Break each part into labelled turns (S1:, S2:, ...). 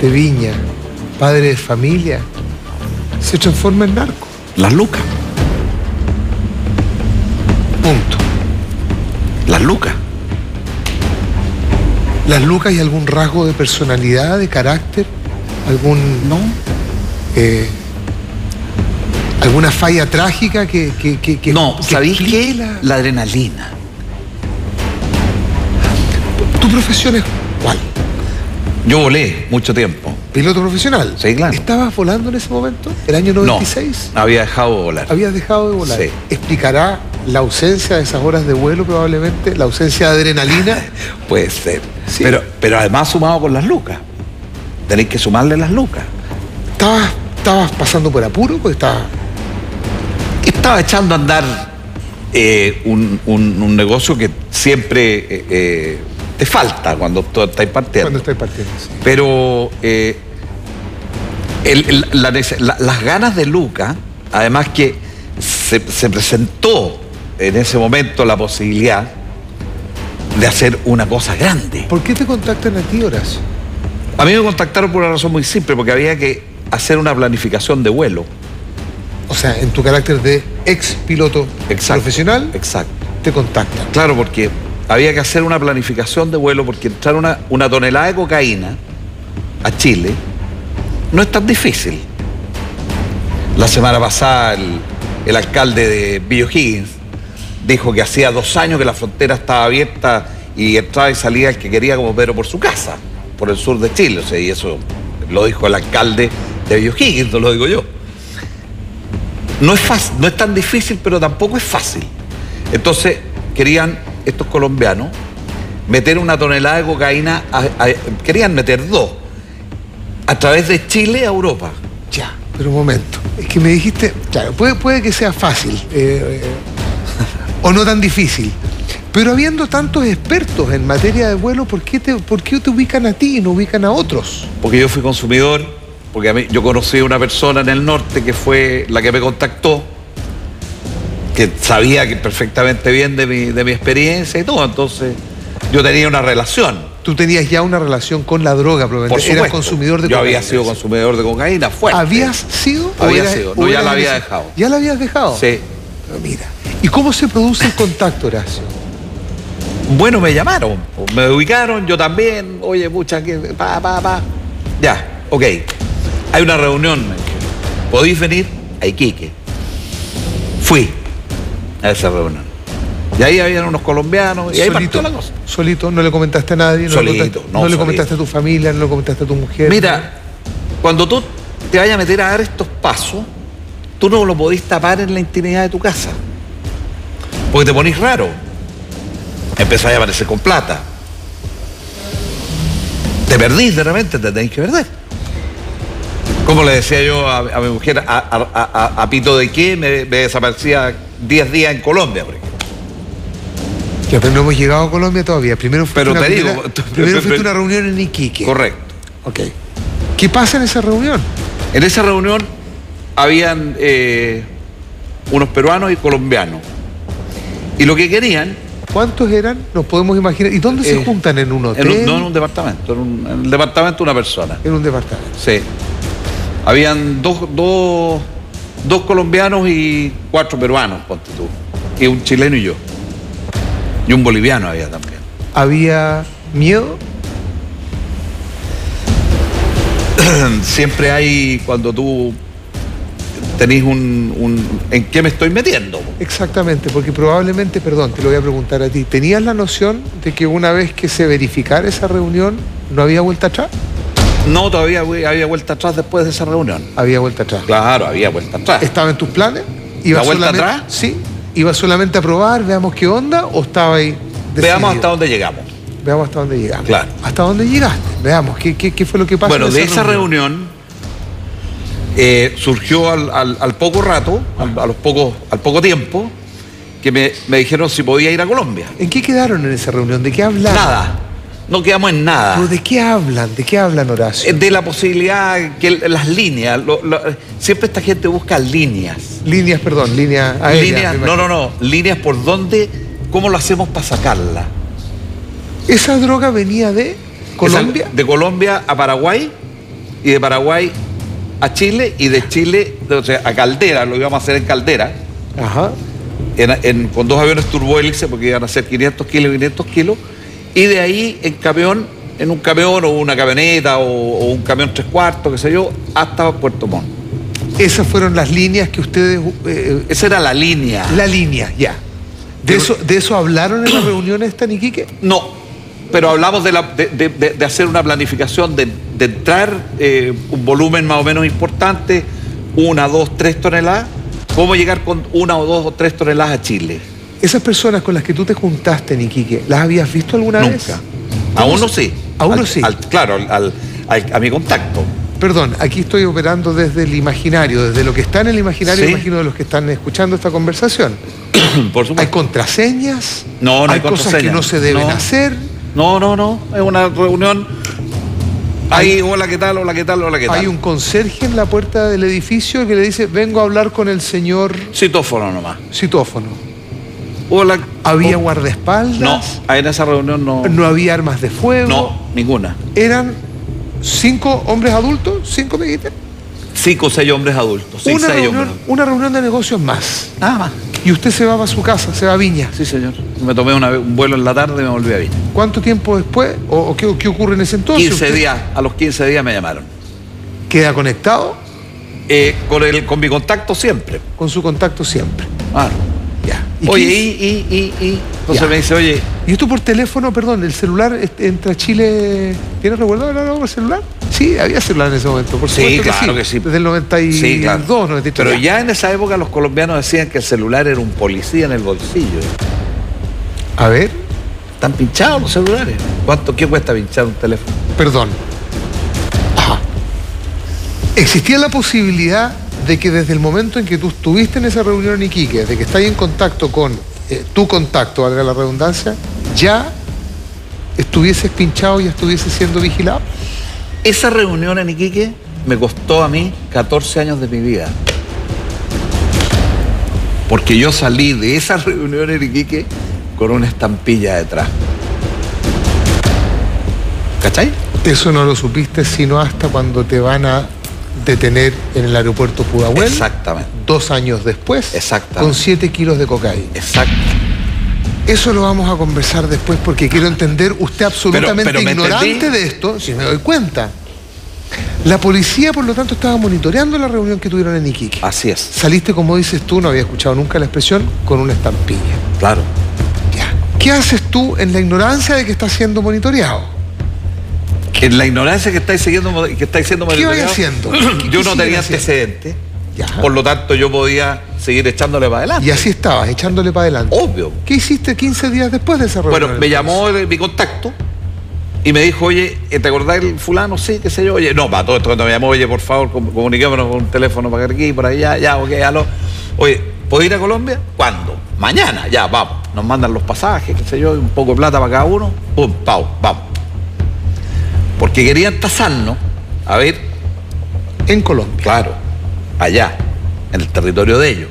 S1: de Viña, padre de familia, se transforma en narco.
S2: Las lucas.
S1: Punto.
S2: Las lucas.
S1: ¿Las lucas y algún rasgo de personalidad, de carácter? ¿Algún.
S2: No.
S1: eh, ¿Alguna falla trágica que. que, que- que-
S2: no,
S1: que
S2: ¿sabéis qué?
S1: La...
S2: La adrenalina.
S1: ¿Tu profesión es cuál?
S2: Yo volé mucho tiempo.
S1: ¿Piloto profesional?
S2: Sí, claro.
S1: ¿Estabas volando en ese momento? ¿El año
S2: No,
S1: 96?
S2: había dejado de volar.
S1: Habías dejado de volar.
S2: Sí.
S1: ¿Explicará la ausencia de esas horas de vuelo probablemente? ¿La ausencia de adrenalina?
S2: Puede ser.
S1: Sí.
S2: Pero, pero además sumado con las lucas. Tenéis que sumarle las lucas.
S1: ¿Estabas, estabas pasando por apuro? Pues estabas...
S2: Estaba echando a andar eh, un, un- un negocio que siempre eh, eh, te falta cuando tú estás partiendo.
S1: Cuando estás partiendo, sí.
S2: Pero eh, el- el- la nece- la- las ganas de Luca, además que se, se presentó en ese momento la posibilidad de hacer una cosa grande.
S1: ¿Por qué te contactan a ti, Horacio?
S2: A mí me contactaron por una razón muy simple, porque había que hacer una planificación de vuelo.
S1: O sea, en tu carácter de ex piloto
S2: Exacto.
S1: profesional,
S2: Exacto.
S1: te contactan.
S2: Claro, porque había que hacer una planificación de vuelo, porque entrar una, tonelada de cocaína a Chile no es tan difícil. La semana pasada el, alcalde de Billo Higgins dijo que hacía dos años que la frontera estaba abierta y entraba y salía el que quería como Pedro por su casa, por el sur de Chile. O sea, y eso lo dijo el alcalde de Billo Higgins, no lo digo yo. No es fácil, no es tan difícil, pero tampoco es fácil. Entonces, querían estos colombianos meter una tonelada de cocaína, a- a- querían meter dos, a través de Chile a Europa.
S1: Ya, pero un momento. Es que me dijiste, claro, puede, puede que sea fácil eh, eh, o no tan difícil. Pero habiendo tantos expertos en materia de vuelo, ¿por qué, te, ¿por qué te ubican a ti y no ubican a otros?
S2: Porque yo fui consumidor, porque a mí, yo conocí a una persona en el norte que fue la que me contactó, que sabía que perfectamente bien de mi, de mi experiencia y todo, entonces yo tenía una relación.
S1: Tú tenías ya una relación con la droga, probablemente. Eras consumidor de
S2: Yo
S1: cocaína.
S2: había sido consumidor de cocaína fuerte.
S1: ¿Habías sido?
S2: Había
S1: eras-
S2: sido. No, ya la había dejado.
S1: ¿Ya la habías dejado?
S2: Sí.
S1: Pero mira. ¿Y cómo se produce el contacto, Horacio?
S2: Bueno, me llamaron, me ubicaron, yo también, oye, pucha, que pa, pa, pa. Ya, ok. Hay una reunión. ¿Podéis venir? A Iquique. Fui a esa reunión. Y ahí habían unos colombianos, y ahí partió la cosa.
S1: solito, no le comentaste a nadie, no,
S2: Solito,
S1: le,
S2: no,
S1: no le
S2: solito.
S1: comentaste a tu familia, no le comentaste a tu mujer.
S2: Mira, cuando tú te vayas a meter a dar estos pasos, tú no lo podés tapar en la intimidad de tu casa. Porque te ponís raro. Empezáis a aparecer con plata. Te perdís de repente, te tenéis que perder. Como le decía yo a, a mi mujer, a, a- a- a Pito de qué me, me desaparecía 10 días en Colombia, por ejemplo.
S1: Ya, pero no hemos llegado a Colombia todavía. Primero fuiste,
S2: Pero
S1: una,
S2: te digo,
S1: primera- primero fuiste una reunión en Iquique.
S2: Correcto.
S1: Ok. ¿Qué pasa en esa reunión?
S2: En esa reunión habían eh, unos peruanos y colombianos. Y lo que querían,
S1: ¿Cuántos eran? Nos podemos imaginar. ¿Y dónde se
S2: Eh,
S1: juntan? ¿En un hotel?
S2: en un- no en un departamento, en, un, en el departamento de una persona.
S1: En un departamento.
S2: Sí. Habían dos, dos, dos colombianos y cuatro peruanos, ponte tú. Y un chileno y yo. Y un boliviano había también.
S1: ¿Había miedo?
S2: Siempre hay cuando tú tenés un, un- ¿En qué me estoy metiendo?
S1: Exactamente, porque probablemente, perdón, te lo voy a preguntar a ti, ¿tenías la noción de que una vez que se verificara esa reunión no había vuelta atrás?
S2: No, todavía había vuelta atrás después de esa reunión.
S1: Había vuelta atrás.
S2: Claro, había vuelta atrás.
S1: ¿Estaba en tus planes?
S2: ¿La vuelta atrás?
S1: Sí. ¿Iba solamente a probar, veamos qué onda o estaba ahí?
S2: Veamos
S1: decidido?
S2: hasta dónde llegamos.
S1: Veamos hasta dónde llegamos.
S2: Claro.
S1: ¿Hasta dónde llegaste? Veamos, ¿qué, qué, qué fue lo que pasó?
S2: Bueno,
S1: en
S2: de esa reunión eh, surgió al, al- al poco rato, al, a los pocos, al poco tiempo, que me, me dijeron si podía ir a Colombia.
S1: ¿En qué quedaron en esa reunión? ¿De qué hablaron?
S2: Nada, no quedamos en nada.
S1: ¿Pero ¿De qué hablan? ¿De qué hablan, Horacio?
S2: Eh, De la posibilidad que las líneas, lo- lo- siempre esta gente busca líneas.
S1: Líneas, perdón, líneas aéreas.
S2: líneas,
S1: me
S2: no, no, no, líneas por dónde, cómo lo hacemos para sacarla.
S1: ¿Esa droga venía de Colombia?
S2: Esa- de Colombia a Paraguay y de Paraguay a Chile y de Chile o sea, a Caldera, lo íbamos a hacer en Caldera,
S1: Ajá.
S2: en- en- con dos aviones turbohélice porque iban a ser 500 kilos y 500 kilos, y de ahí en camión, en un camión o una camioneta o, o un camión tres cuartos, qué sé yo, hasta Puerto Montt.
S1: Esas fueron las líneas que ustedes... eh,
S2: Esa era la línea.
S1: la línea, ya. ¿De eso, ¿De eso hablaron en la reunión esta, en Iquique?
S2: No, pero hablamos de, la- de- de- de- de hacer una planificación, de, de entrar eh, un volumen más o menos importante, una, dos, tres toneladas, cómo llegar con una o dos o tres toneladas a Chile.
S1: Esas personas con las que tú te juntaste en Iquique, ¿las habías visto alguna vez?
S2: Nunca. A uno sí.
S1: A uno
S2: Al-
S1: sí.
S2: al- claro, al- a mi contacto.
S1: Perdón, aquí estoy operando desde el imaginario, desde lo que está en el imaginario,
S2: Sí.
S1: imagino de los que están escuchando esta conversación.
S2: Por
S1: ¿Hay
S2: supuesto.
S1: contraseñas?
S2: No, no hay
S1: cosas que no se deben
S2: No.
S1: hacer.
S2: No, no, no. Es una reunión. Ahí, hola, ¿qué tal? Hola, ¿qué tal? Hola, ¿qué tal?
S1: Hay un conserje en la puerta del edificio que le dice, vengo a hablar con el señor
S2: citófono nomás.
S1: citófono. ¿Había
S2: oh,
S1: guardaespaldas?
S2: No, en esa reunión no.
S1: No había armas de fuego.
S2: No, ninguna.
S1: Eran cinco hombres adultos, cinco me dijiste.
S2: Cinco o seis hombres adultos. Sí,
S1: una,
S2: seis
S1: reunión,
S2: hombres.
S1: una reunión de negocios más.
S2: Nada más.
S1: Y usted se va para su casa, se va a Viña.
S2: Sí, señor. Me tomé una un vuelo en la tarde y me volví a Viña.
S1: ¿Cuánto tiempo después? ¿O, o qué, qué ocurre en ese entonces?
S2: 15
S1: ¿Usted
S2: días, a los 15 días me llamaron.
S1: ¿Queda conectado?
S2: Eh, con, el, con mi contacto siempre.
S1: Con su contacto siempre.
S2: Claro.
S1: Ya. ¿Y
S2: Oye, y, y, y, y. Entonces
S1: Ya.
S2: me dice, oye,
S1: Y esto por teléfono, perdón, el celular entra a Chile. ¿Tienes recuerdo hablar por celular? Sí, había celular en ese momento, por
S2: Sí, claro que sí.
S1: Desde el 92,
S2: sí, claro.
S1: 93.
S2: Pero ya en esa época los colombianos decían que el celular era un policía en el bolsillo.
S1: A ver,
S2: Están pinchados los celulares. ¿Cuánto, qué cuesta pinchar un teléfono?
S1: perdón. Ajá. ¿Existía la posibilidad de que desde el momento en que tú estuviste en esa reunión en Iquique, de que estás en contacto con eh, tu contacto, valga la redundancia, ya estuvieses pinchado y estuvieses siendo vigilado?
S2: Esa reunión en Iquique me costó a mí 14 años de mi vida. Porque yo salí de esa reunión en Iquique con una estampilla detrás. ¿Cachai?
S1: Eso no lo supiste sino hasta cuando te van a detener en el aeropuerto Pudahuel.
S2: Exactamente.
S1: Dos años después.
S2: Exactamente.
S1: Con siete kilos de cocaína.
S2: Exacto.
S1: Eso lo vamos a conversar después porque quiero entender usted absolutamente
S2: pero
S1: ignorante de esto, si me doy cuenta. La policía, por lo tanto, estaba monitoreando la reunión que tuvieron en Iquique.
S2: Así es.
S1: Saliste, como dices tú, no había escuchado nunca la expresión, con una estampilla.
S2: Claro.
S1: Ya. ¿Qué haces tú en la ignorancia de que estás siendo monitoreado?
S2: En la ignorancia que estáis siguiendo, que estáis siendo
S1: ¿Qué
S2: monitoreado,
S1: haciendo? ¿Qué-
S2: Yo no tenía antecedentes.
S1: Ya.
S2: Por lo tanto, yo podía seguir echándole para adelante.
S1: Y así estabas, echándole para adelante.
S2: Obvio.
S1: ¿Qué hiciste 15 días después de esa reunión?
S2: Bueno, me llamó el- mi contacto y me dijo, oye, ¿te acordás del fulano? Sí, qué sé yo. Oye, no, para todo esto cuando me llamó, oye, por favor, com- comuniquémonos con un teléfono para aquí, por allá, ya, ok, aló. Oye, ¿puedo ir a Colombia? ¿Cuándo? Mañana, ya, vamos. Nos mandan los pasajes, qué sé yo, un poco de plata para cada uno. Pum, pau, vamos. Porque querían tasarnos, a ver,
S1: En Colombia.
S2: Claro, allá, en el territorio de ellos.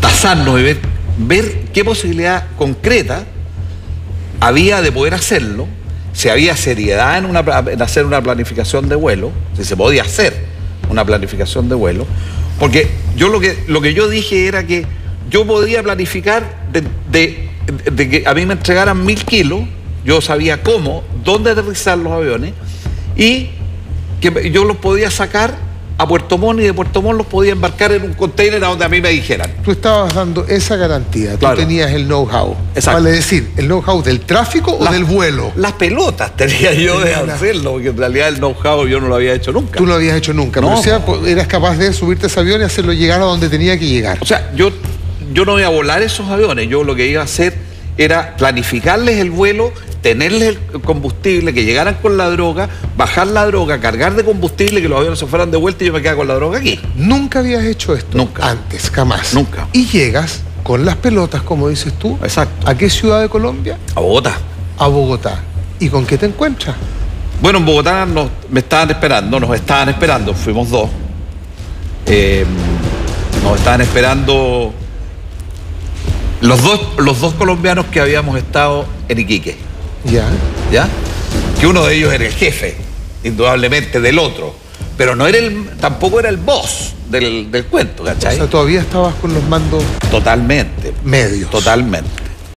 S2: Tasarnos y ver, ver qué posibilidad concreta había de poder hacerlo, si había seriedad en, una, pla- en hacer una planificación de vuelo, si se podía hacer una planificación de vuelo, porque yo lo que, lo que yo dije era que yo podía planificar de, de- de que a mí me entregaran mil kilos, yo sabía cómo, dónde aterrizar los aviones, y que yo los podía sacar a Puerto Montt y de Puerto Montt los podía embarcar en un container a donde a mí me dijeran.
S1: Tú estabas dando esa garantía, tú
S2: Claro.
S1: tenías el know-how.
S2: Exacto.
S1: Vale decir, ¿el know-how del tráfico o del vuelo?
S2: Las pelotas tenía yo de hacerlo, porque en realidad el know-how yo no lo había hecho nunca.
S1: Tú no lo habías hecho nunca,
S2: No.
S1: pero o sea, eras capaz de subirte a ese avión y hacerlo llegar a donde tenía que llegar.
S2: O sea, yo, yo no iba a volar esos aviones, yo lo que iba a hacer era planificarles el vuelo, tenerles el combustible, que llegaran con la droga, bajar la droga, cargar de combustible, que los aviones se fueran de vuelta y yo me quedaba con la droga aquí.
S1: Nunca habías hecho esto.
S2: Nunca.
S1: Antes, jamás.
S2: Nunca.
S1: Y llegas con las pelotas, como dices tú.
S2: Exacto.
S1: ¿A qué ciudad de Colombia?
S2: A Bogotá.
S1: A Bogotá. ¿Y con qué te encuentras?
S2: Bueno, en Bogotá nos, me estaban esperando, nos estaban esperando, fuimos dos. Eh, nos estaban esperando los dos, los dos colombianos que habíamos estado en Iquique,
S1: Ya.
S2: ¿ya? Que uno de ellos era el jefe. indudablemente, del otro. Pero no era el, tampoco era el boss del, del cuento,
S1: O
S2: ¿cachai?
S1: sea, todavía estabas con los mandos
S2: Totalmente.
S1: medios.
S2: Totalmente.